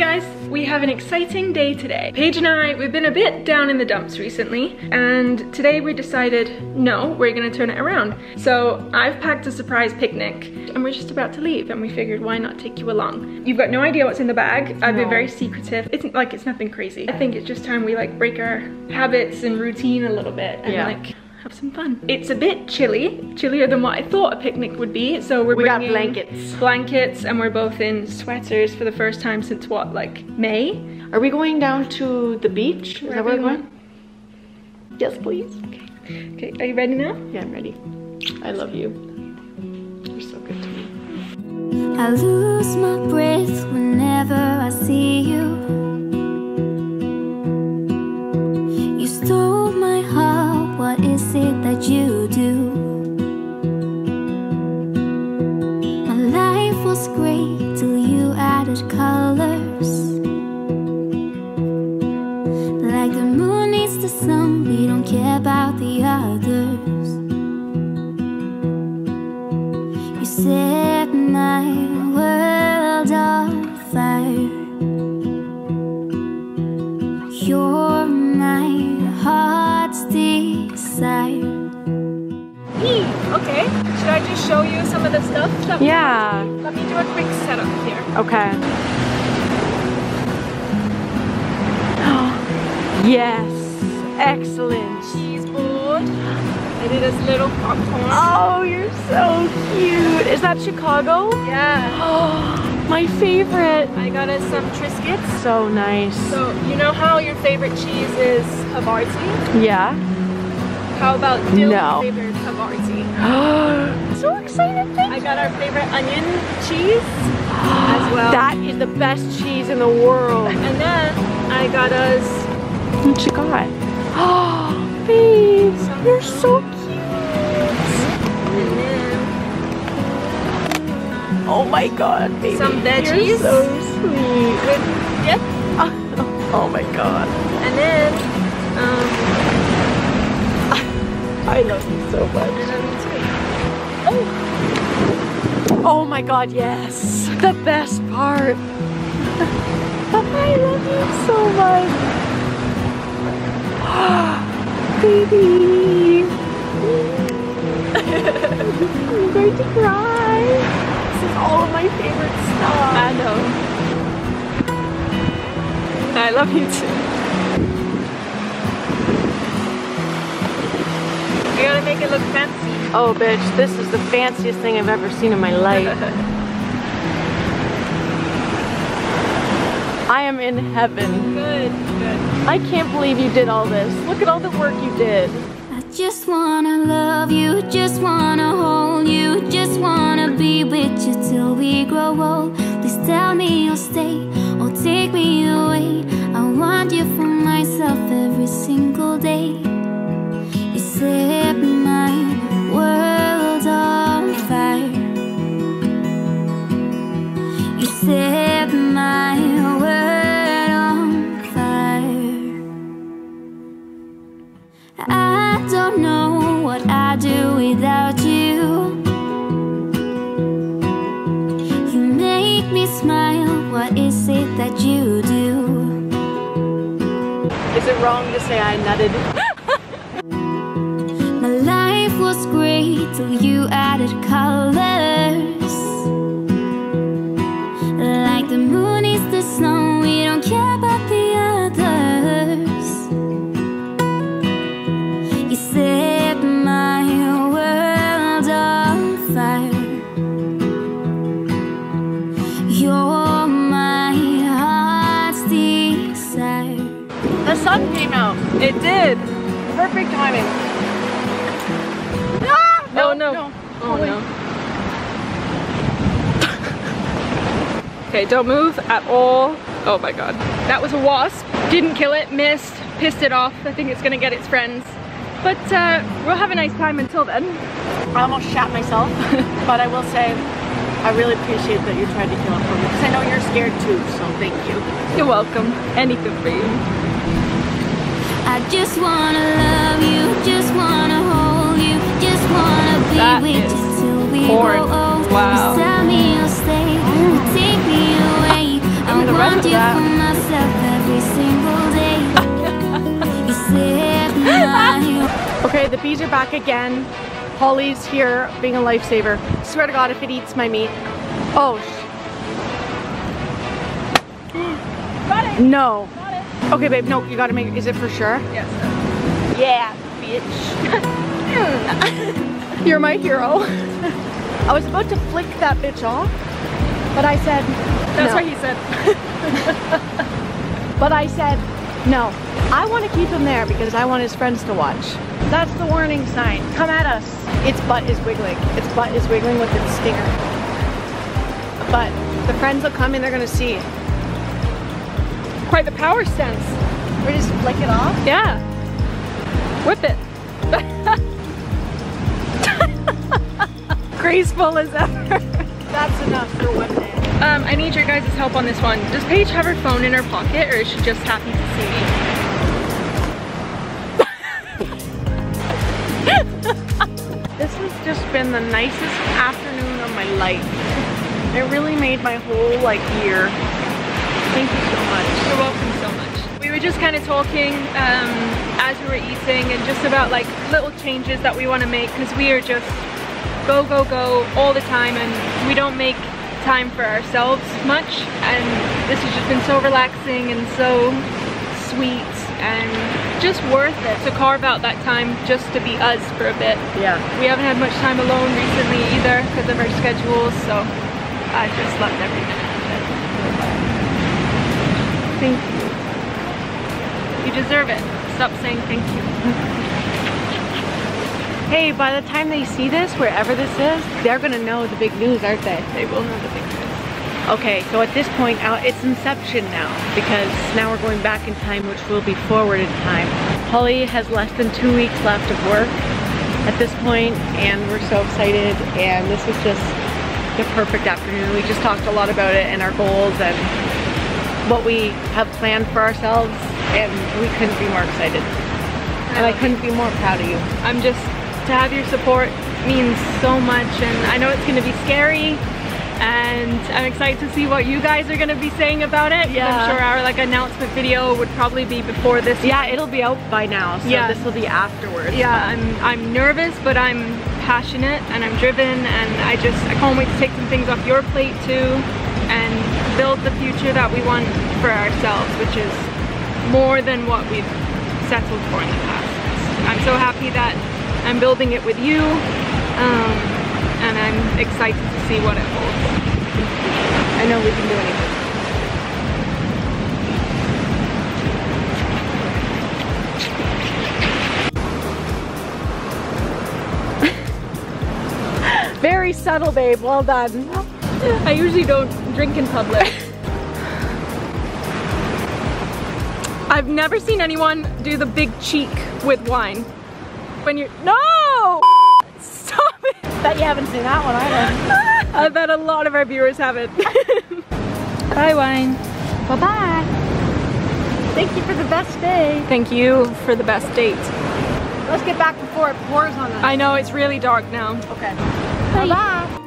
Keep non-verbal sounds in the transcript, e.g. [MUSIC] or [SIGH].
guys, we have an exciting day today. Paige and I, we've been a bit down in the dumps recently, and today we decided, no, we're gonna turn it around. So I've packed a surprise picnic, and we're just about to leave, and we figured why not take you along. You've got no idea what's in the bag. I've been very secretive. It's like, it's nothing crazy. I think it's just time we like break our habits and routine a little bit, and Yeah. like, some fun. It's a bit chilly, chillier than what I thought a picnic would be. So we're We got bringing blankets. blankets, and we're both in sweaters for the first time since what, like May? Are we going down to the beach? Is that where we're going? Yes, please. Okay. Okay, are you ready now? Yeah, I'm ready. I love you. You're so good to me. I lose my breath whenever I see You're my heart's desire. Hmm, okay, should I just show you some of the stuff? that Yeah. Let me do a quick setup here. Okay. [GASPS] yes. Excellent. Cheese board. I did this little popcorn. Oh, you're so cute. Is that Chicago? Yeah. [GASPS] [GASPS] Oh, My favorite. I got us some Triscuits. So nice. So, you know how your favorite cheese is Havarti? Yeah. How about Dylan's No. favorite Havarti? [GASPS] so excited. Thank I got our favorite onion cheese as [GASPS] well. That is the best cheese in the world. [LAUGHS] and then I got us What you got? [GASPS] Oh, babes, you're so cute. My god, baby. Some You're veggies. so sweet. dip. [LAUGHS] Oh my god. And then um [LAUGHS] I love you so much. and then sweet. Oh my god, yes. The best part. [LAUGHS] I love you so much. [GASPS] Baby. I'm going to cry. This is all of my favorite stuff. I know. I love you too. We gotta make it look fancy. Oh, bitch, this is the fanciest thing I've ever seen in my life. [LAUGHS] I am in heaven. Good, good. I can't believe you did all this. Look at all the work you did. Just wanna love you, just wanna hold you, just wanna be with you till we grow old. Please tell me you'll stay or take me away. I want you for myself every single day. You set my world on fire. You set my world on fire. I don't know what I'd do without you. You make me smile. What is it that you do? Is it wrong to say I nutted? My life was great till you added colors. It did. Perfect timing. No, no. Oh no. okay, don't move at all. Oh my god. That was a wasp. Didn't kill it, missed, pissed it off. I think it's gonna get its friends. But uh, we'll have a nice time until then. I almost shot myself, [LAUGHS] but I will say I really appreciate that you tried to kill it for me because I know you're scared too, so thank you. You're welcome. Anything for you. I just wanna love you, just wanna hold you, just wanna be that with you till we grow old. Wow. Beside me you'll stay, you take me away. I want you that. for myself every single day. [LAUGHS] you said my Okay, the bees are back again. Holly's here being a lifesaver. Swear to God if it eats my meat. Oh. [GASPS] No. Okay, babe, no, you gotta make, is it for sure? Yes. Yeah, bitch. [LAUGHS] You're my hero. I was about to flick that bitch off, but I said, That's no. what he said. [LAUGHS] But I said, no. I want to keep him there because I want his friends to watch. That's the warning sign. Come at us. Its butt is wiggling. Its butt is wiggling with its stinger. But the friends will come and they're gonna see. Quite the power stance. We just flick it off. Yeah. Whip it. [LAUGHS] Graceful as ever. That's enough for one day. Um, I need your guys' help on this one. Does Paige have her phone in her pocket or is she just happy to see me? [LAUGHS] This has just been the nicest afternoon of my life. It really made my whole like year. Thank you so much. You're welcome so much. We were just kind of talking um, as we were eating and just about like little changes that we want to make because we are just go, go, go all the time and we don't make time for ourselves much and this has just been so relaxing and so sweet and just worth it to carve out that time just to be us for a bit. Yeah. We haven't had much time alone recently either because of our schedules so I just loved every minute of it. Thank you. You deserve it. Stop saying thank you. [LAUGHS] Hey, by the time they see this, wherever this is, they're gonna know the big news, aren't they? They will know the big news. Okay, so at this point, uh, it's inception now, because now we're going back in time, which will be forward in time. Holly has less than two weeks left of work at this point, and we're so excited, and this was just the perfect afternoon. We just talked a lot about it and our goals and what we have planned for ourselves, and we couldn't be more excited. And I couldn't be more proud of you. I'm just, to have your support means so much and I know it's gonna be scary and I'm excited to see what you guys are gonna be saying about it. Yeah. I'm sure our like announcement video would probably be before this. Yeah, it'll be out by now, so Yeah. this will be afterwards. Yeah, I'm, I'm nervous, but I'm passionate and I'm driven and I just, I can't wait to take some things off your plate too and build the future that we want for ourselves, which is more than what we've settled for in the past. I'm so happy that I'm building it with you um, and I'm excited to see what it holds. I know we can do anything. [LAUGHS] Very subtle, babe. Well done. I usually don't drink in public. I've never seen anyone do the big cheek with wine. When you're, no! Stop it! Bet you haven't seen that one either. I bet a lot of our viewers haven't. [LAUGHS] Bye wine. Bye-bye. Thank you for the best day. Thank you for the best date. Let's get back before it pours on us. I know it's really dark now. Okay. Bye-bye.